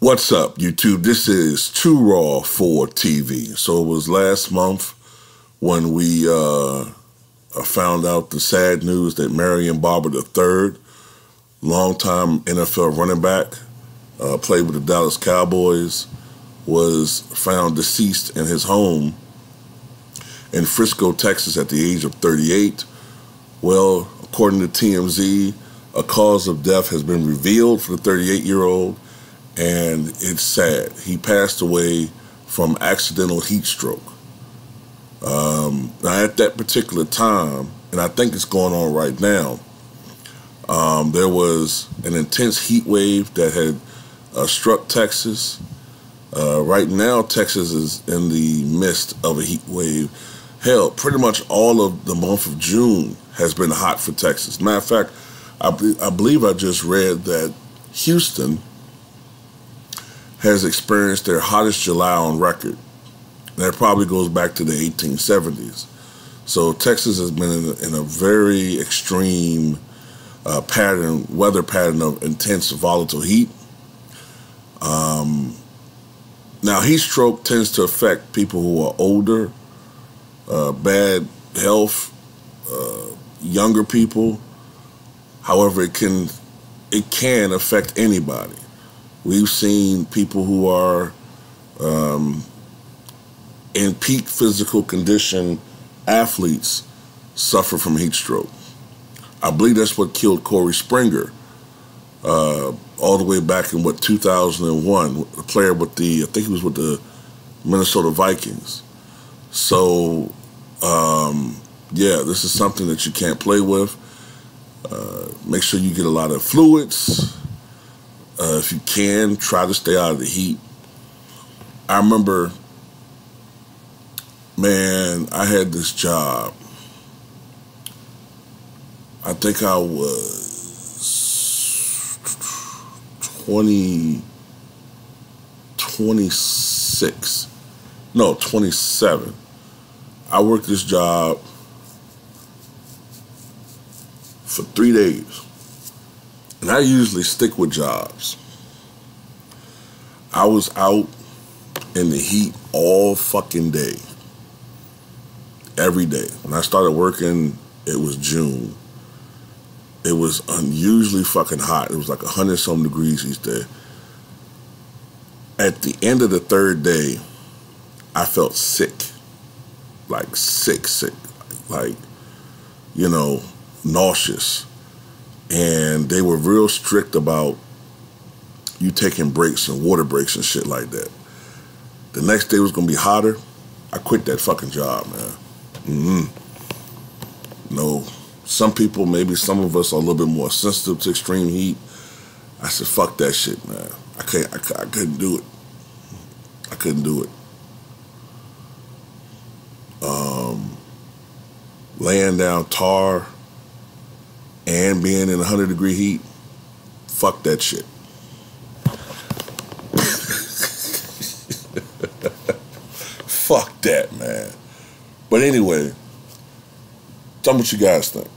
What's up, YouTube? This is Too Raw for TV. So it was last month when we uh, found out the sad news that Marion Barber III, longtime NFL running back, uh, played with the Dallas Cowboys, was found deceased in his home in Frisco, Texas, at the age of 38. Well, according to TMZ, a cause of death has been revealed for the 38 year old and it's sad. He passed away from accidental heat stroke. Um, now, at that particular time, and I think it's going on right now, um, there was an intense heat wave that had uh, struck Texas. Uh, right now, Texas is in the midst of a heat wave. Hell, pretty much all of the month of June has been hot for Texas. Matter of fact, I, I believe I just read that Houston has experienced their hottest July on record. That probably goes back to the 1870s. So Texas has been in a, in a very extreme uh, pattern, weather pattern of intense volatile heat. Um, now, heat stroke tends to affect people who are older, uh, bad health, uh, younger people. However, it can it can affect anybody. We've seen people who are um, in peak physical condition athletes suffer from heat stroke. I believe that's what killed Korey Stringer uh, all the way back in what 2001. A player with the I think he was with the Minnesota Vikings. So um, yeah, this is something that you can't play with. Uh, make sure you get a lot of fluids. Uh, if you can, try to stay out of the heat. I remember, man, I had this job. I think I was 20, 26, no, 27. I worked this job for three days. And I usually stick with jobs. I was out in the heat all fucking day. Every day. When I started working, it was June. It was unusually fucking hot. It was like 100 some degrees each day. At the end of the third day, I felt sick. Like sick, sick. Like, you know, nauseous and they were real strict about you taking breaks and water breaks and shit like that. The next day was gonna be hotter. I quit that fucking job, man. Mm-hmm. No, some people, maybe some of us are a little bit more sensitive to extreme heat. I said, fuck that shit, man. I can't. I, I couldn't do it. I couldn't do it. Um, laying down tar and being in 100 degree heat, fuck that shit. fuck that, man. But anyway, tell me what you guys think.